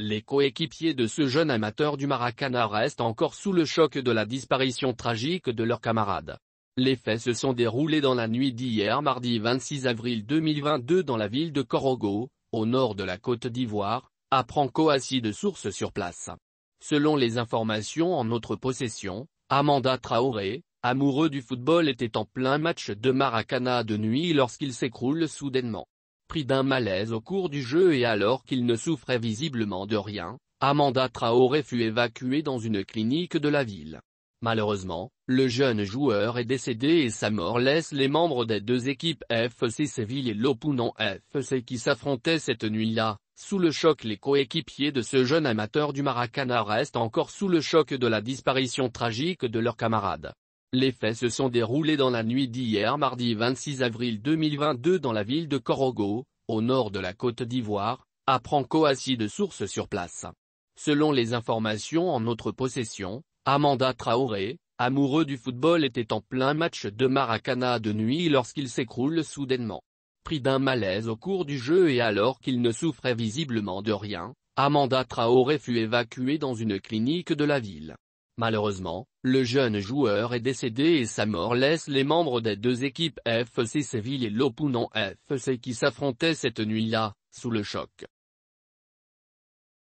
Les coéquipiers de ce jeune amateur du Maracana restent encore sous le choc de la disparition tragique de leurs camarades. Les faits se sont déroulés dans la nuit d'hier mardi 26 avril 2022 dans la ville de Korogo, au nord de la Côte d'Ivoire, apprend Coassi de sources sur place. Selon les informations en notre possession, Amanda Traoré, amoureux du football était en plein match de Maracana de nuit lorsqu'il s'écroule soudainement. Pris d'un malaise au cours du jeu et alors qu'il ne souffrait visiblement de rien, Amanda Traoré fut évacuée dans une clinique de la ville. Malheureusement, le jeune joueur est décédé et sa mort laisse les membres des deux équipes FC Séville et l'Opounan FC qui s'affrontaient cette nuit-là, sous le choc les coéquipiers de ce jeune amateur du Maracana restent encore sous le choc de la disparition tragique de leurs camarades. Les faits se sont déroulés dans la nuit d'hier mardi 26 avril 2022 dans la ville de Korogo, au nord de la Côte d'Ivoire, apprend Coassi de sources sur place. Selon les informations en notre possession, Amanda Traoré, amoureux du football était en plein match de Maracana de nuit lorsqu'il s'écroule soudainement pris d'un malaise au cours du jeu et alors qu'il ne souffrait visiblement de rien, Amanda Traoré fut évacuée dans une clinique de la ville. Malheureusement, le jeune joueur est décédé et sa mort laisse les membres des deux équipes FC Séville et l'Opounan FC qui s'affrontaient cette nuit-là, sous le choc.